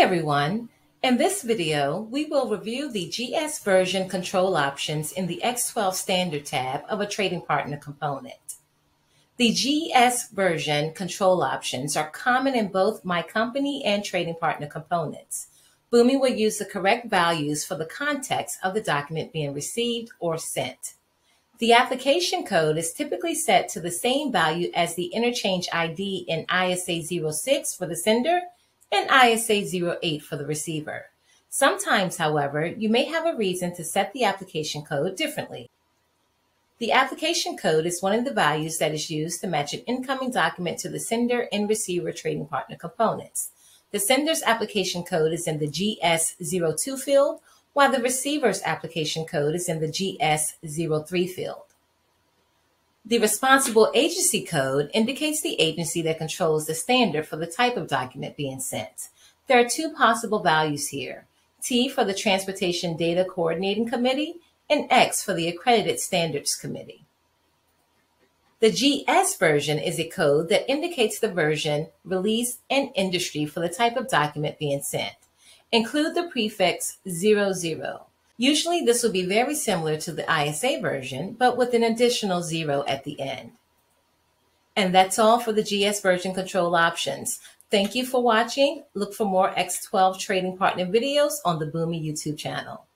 everyone. In this video, we will review the GS version control options in the X12 standard tab of a trading partner component. The GS version control options are common in both my company and trading partner components. Boomi will use the correct values for the context of the document being received or sent. The application code is typically set to the same value as the interchange ID in ISA 06 for the sender and ISA 08 for the receiver. Sometimes, however, you may have a reason to set the application code differently. The application code is one of the values that is used to match an incoming document to the sender and receiver trading partner components. The sender's application code is in the GS02 field, while the receiver's application code is in the GS03 field. The responsible agency code indicates the agency that controls the standard for the type of document being sent. There are two possible values here, T for the Transportation Data Coordinating Committee and X for the Accredited Standards Committee. The GS version is a code that indicates the version, release, and industry for the type of document being sent. Include the prefix 00. Usually this will be very similar to the ISA version, but with an additional zero at the end. And that's all for the GS version control options. Thank you for watching. Look for more X12 trading partner videos on the Boomi YouTube channel.